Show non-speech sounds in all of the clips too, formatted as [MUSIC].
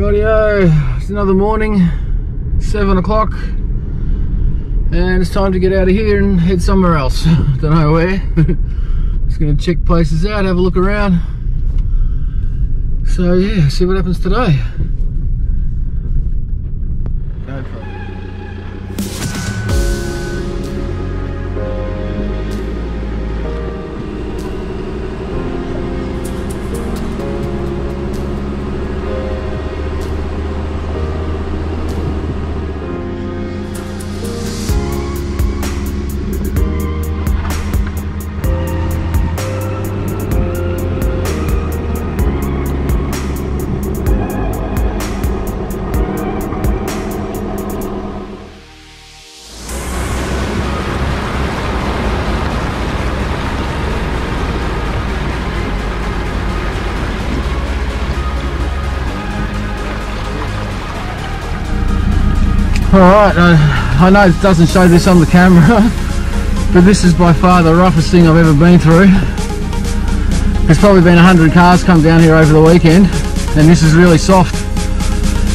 Rightio, it's another morning, seven o'clock, and it's time to get out of here and head somewhere else. [LAUGHS] Don't know where. [LAUGHS] Just gonna check places out, have a look around. So yeah, see what happens today. Alright, I, uh, I know it doesn't show this on the camera, [LAUGHS] but this is by far the roughest thing I've ever been through. There's probably been 100 cars come down here over the weekend, and this is really soft.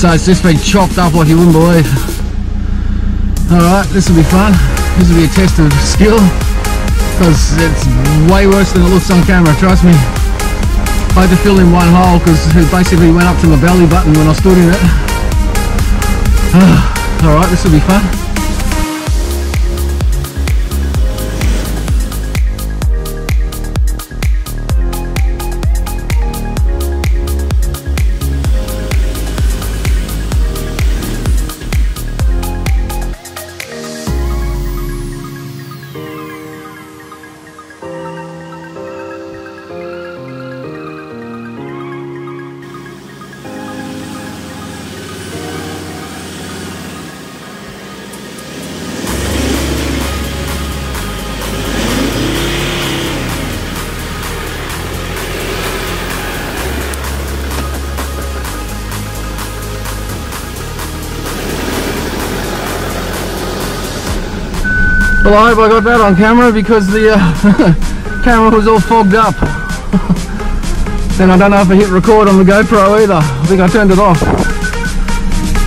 So it's just been chopped up like you wouldn't believe. Alright, this will be fun. This will be a test of skill, because it's way worse than it looks on camera, trust me. I had to fill in one hole because it basically went up to my belly button when I stood in it. [SIGHS] Ah. Alright, this will be fun. Well, I hope I got that on camera because the uh, [LAUGHS] camera was all fogged up. [LAUGHS] and I don't know if I hit record on the GoPro either. I think I turned it off.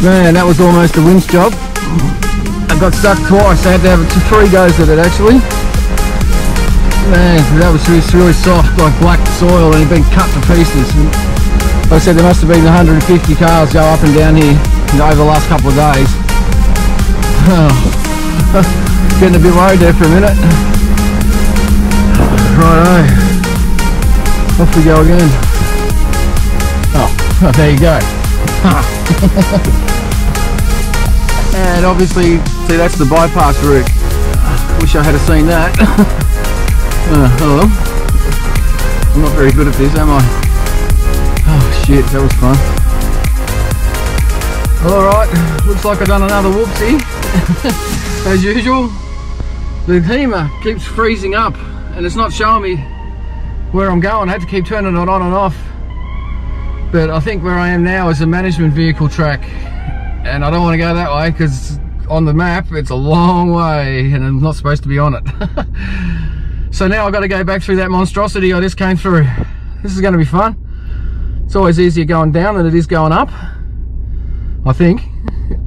Man, that was almost a winch job. I got stuck twice. I had to have three goes at it actually. Man, that was just really soft, like black soil, and it had been cut to pieces. Like I said there must have been 150 cars go up and down here over the last couple of days. [LAUGHS] Getting a bit worried there for a minute. Righto. Off we go again. Oh, [LAUGHS] there you go. [LAUGHS] and obviously, see that's the bypass route. Wish I had seen that. [LAUGHS] uh, hello. I'm not very good at this, am I? Oh shit, that was fun. Alright, looks like I've done another whoopsie. As usual, the Hema keeps freezing up and it's not showing me where I'm going. I had to keep turning it on and off. But I think where I am now is a management vehicle track and I don't want to go that way because on the map it's a long way and I'm not supposed to be on it. [LAUGHS] so now I've got to go back through that monstrosity I just came through. This is going to be fun. It's always easier going down than it is going up. I think. [LAUGHS]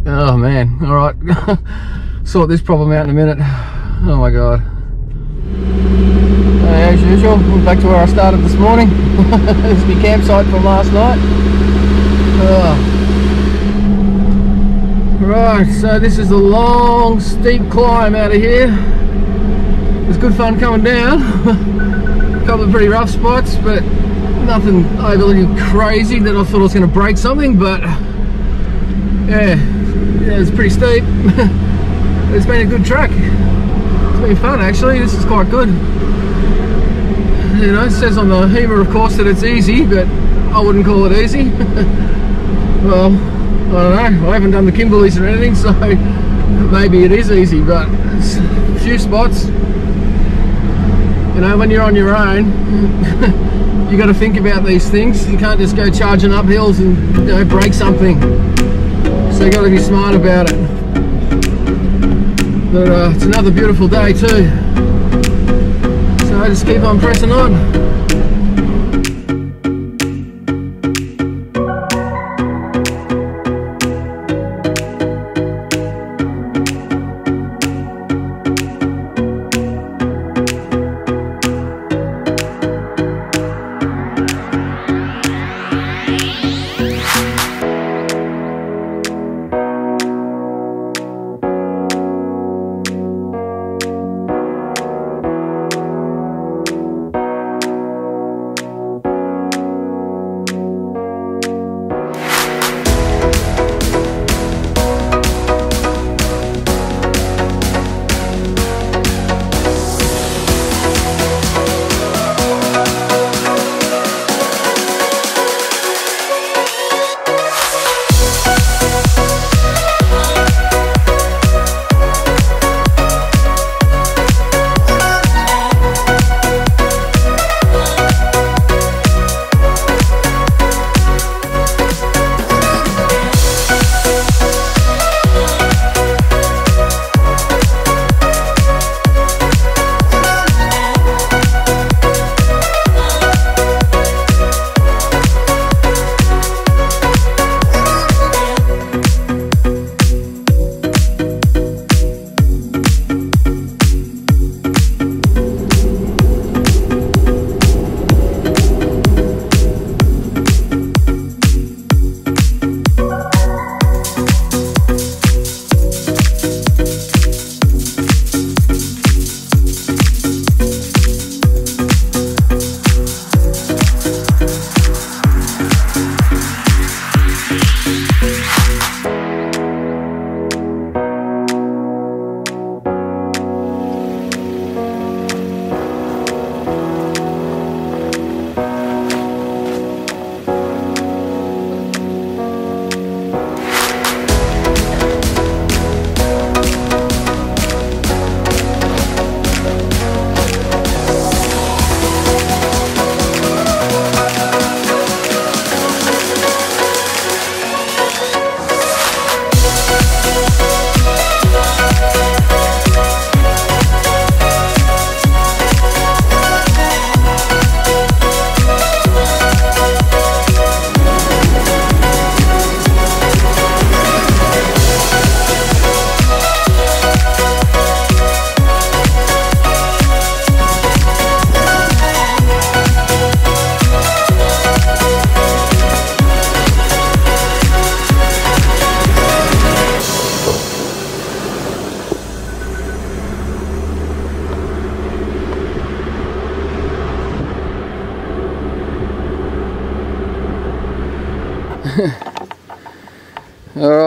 Oh man, alright. [LAUGHS] Sort this problem out in a minute. Oh my god. Hey, as usual, back to where I started this morning. [LAUGHS] this is my campsite from last night. Oh. Right, so this is a long, steep climb out of here. It's good fun coming down. a [LAUGHS] couple of pretty rough spots, but nothing overly crazy that I thought I was going to break something, but yeah, yeah, it's pretty steep. [LAUGHS] it's been a good track. It's been fun actually. This is quite good. You know, it says on the Hema, of course, that it's easy, but I wouldn't call it easy. [LAUGHS] well, I don't know. I haven't done the Kimberleys or anything, [LAUGHS] so maybe it is easy, but a few spots. You know, when you're on your own, [LAUGHS] you got to think about these things. You can't just go charging up hills and you know break something. So you got to be smart about it. But uh, it's another beautiful day too. So I just keep on pressing on.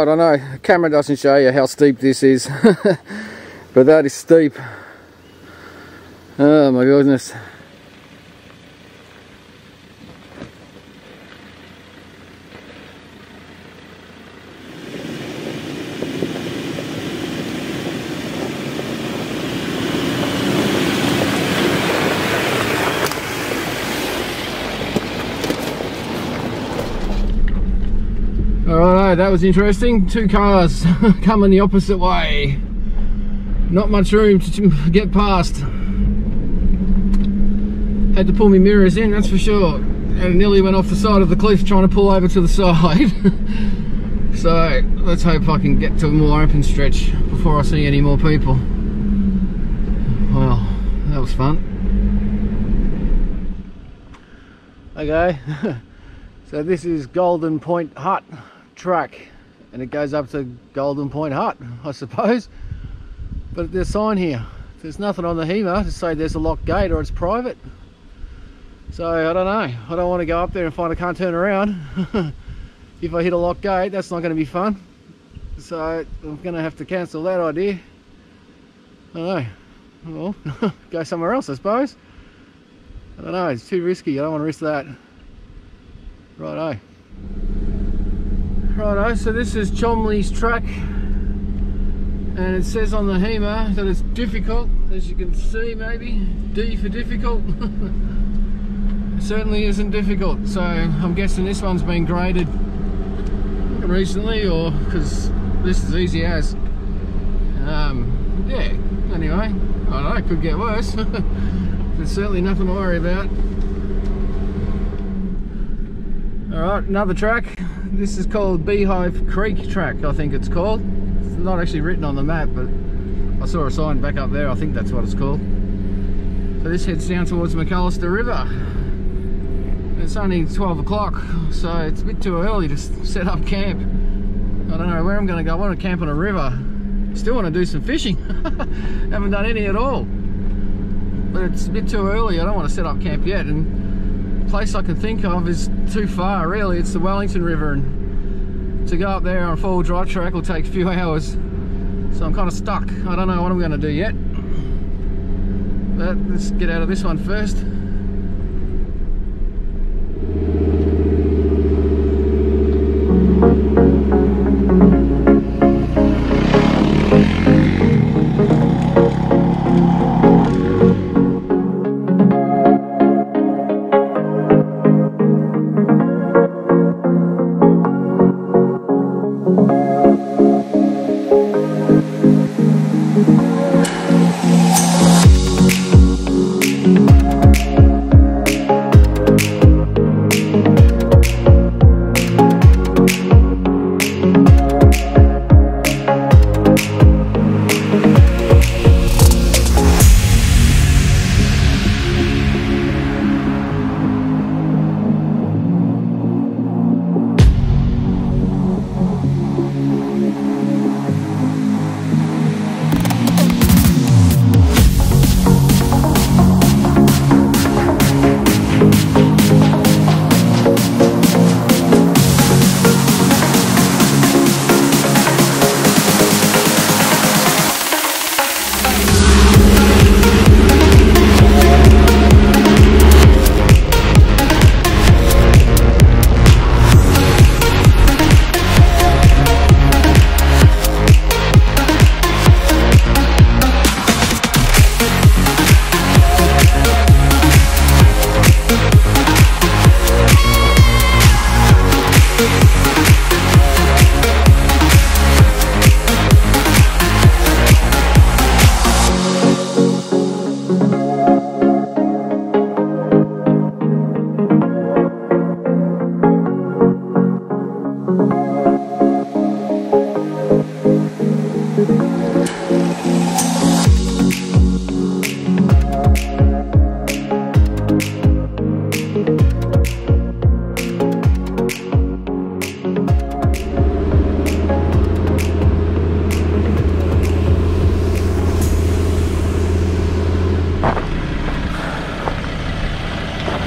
I know, the camera doesn't show you how steep this is, [LAUGHS] but that is steep. Oh my goodness. Alright, that was interesting. Two cars [LAUGHS] coming the opposite way. Not much room to get past. Had to pull my mirrors in, that's for sure. And nearly went off the side of the cliff trying to pull over to the [LAUGHS] side. so let's hope I can get to a more open stretch before I see any more people. Well, that was fun. Okay, [LAUGHS] so this is Golden Point Hut track and it goes up to Golden Point Hut, I suppose. But there's a sign here. There's nothing on the HEMA to say there's a locked gate or it's private. So I don't know. I don't want to go up there and find I can't turn around. [LAUGHS] if I hit a locked gate, that's not going to be fun. So I'm going to have to cancel that idea. I don't know. [LAUGHS] Well, [LAUGHS] go somewhere else, I suppose. I don't know. It's too risky. I don't want to risk that. Righto. Righto, so this is Chomley's track and it says on the HEMA that it's difficult, as you can see maybe, D for difficult. [LAUGHS] it certainly isn't difficult, so I'm guessing this one's been graded recently or because this is easy as. Um, yeah, anyway, I don't know, it could get worse. [LAUGHS] There's certainly nothing to worry about. Alright, another track. This is called Beehive Creek Track, I think it's called. It's not actually written on the map, but I saw a sign back up there, I think that's what it's called. So this heads down towards Macalister River. It's only 12 o'clock, so it's a bit too early to set up camp. I don't know where I'm going to go. I want to camp on a river. Still want to do some fishing. [LAUGHS] Haven't done any at all. But it's a bit too early. I don't want to set up camp yet. And place I can think of is too far really. It's the Wellington River and to go up there on a four-wheel drive track will take a few [LAUGHS] hours. So I'm kind of stuck. I don't know what I'm going to do yet. But let's get out of this one first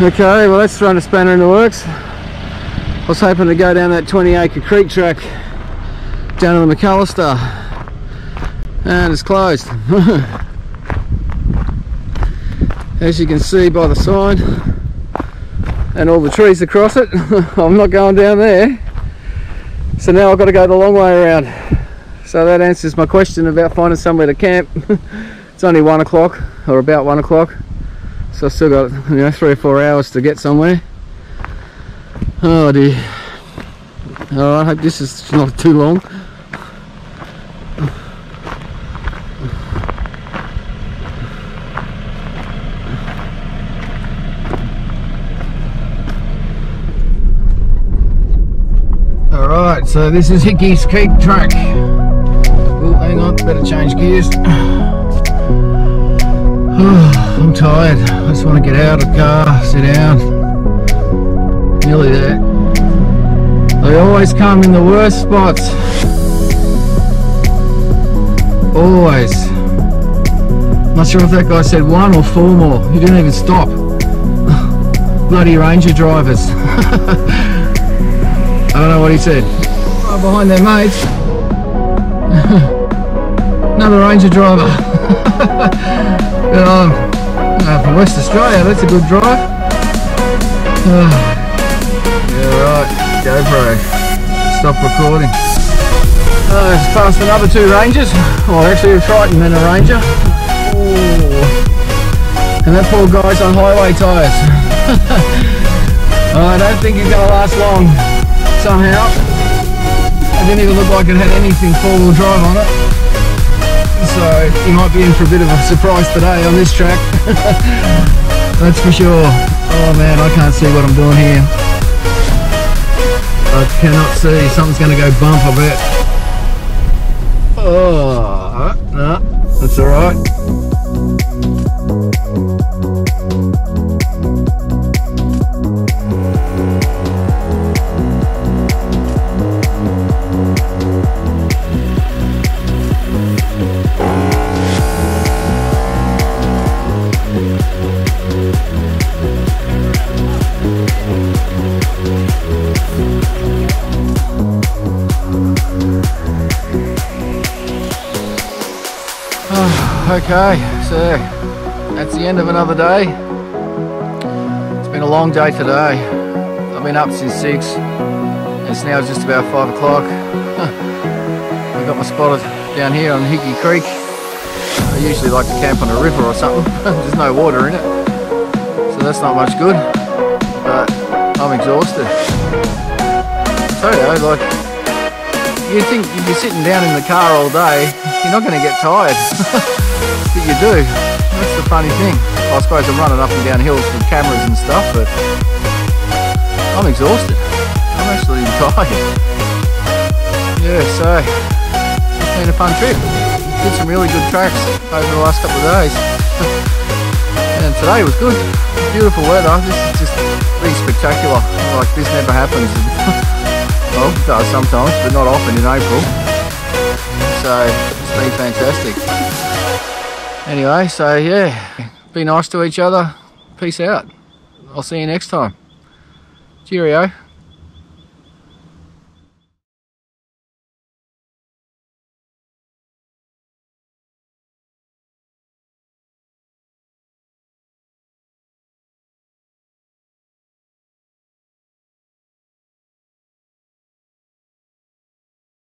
Okay, well that's thrown a spanner in the works. I was hoping to go down that 20 acre creek track down to the Macalister. And it's closed. [LAUGHS] As you can see by the sign and all the trees across it [LAUGHS] I'm not going down there. So now I've got to go the long way around. So that answers my question about finding somewhere to camp. [LAUGHS] It's only one o'clock or about one o'clock so I've still got you know three or four hours to get somewhere oh dear Oh, I hope this is not too long Alright, so this is Hickey Creek track. Oh, hang on, better change gears. [SIGHS] I'm tired. I just want to get out of the car, sit down. Nearly there. They always come in the worst spots. Always. Not sure if that guy said one or four more. He didn't even stop. [LAUGHS] Bloody Ranger drivers. [LAUGHS] I don't know what he said. Right behind their mates. [LAUGHS] Another Ranger driver. [LAUGHS] um, uh, from West Australia, that's a good drive. Uh, yeah, right. GoPro. Stop recording. Uh, just passed another two Rangers. Well, actually a Triton and a Ranger. Ooh. And that poor guy's on highway tyres. [LAUGHS] I don't think he's going to last long somehow. It didn't even look like it had anything four-wheel drive on it. So you might be in for a bit of a surprise today on this track. [LAUGHS] That's for sure. Oh man, I can't see what I'm doing here. I cannot see. Something's going to go bump, I bet. Oh, no, that's alright. Okay, so that's the end of another day. It's been a long day today. I've been up since 6. It's now just about 5 o'clock. I got my spot down here on Hickey Creek. I usually like to camp on a river or something. [LAUGHS] There's no water in it. So that's not much good. But I'm exhausted. So you know, like, you think if you're sitting down in the car all day, you're not going to get tired. [LAUGHS] but you do. That's the funny thing. I suppose I'm running up and down hills with cameras and stuff, but I'm exhausted. I'm actually tired. Yeah, so it's been a fun trip. Did some really good tracks over the last couple of days. [LAUGHS] and today was good. Beautiful weather. This is just really spectacular. Like this never happens. [LAUGHS] well, it does sometimes, but not often in April. So it's been fantastic. Anyway, so yeah, be nice to each other. Peace out. I'll see you next time. Cheerio.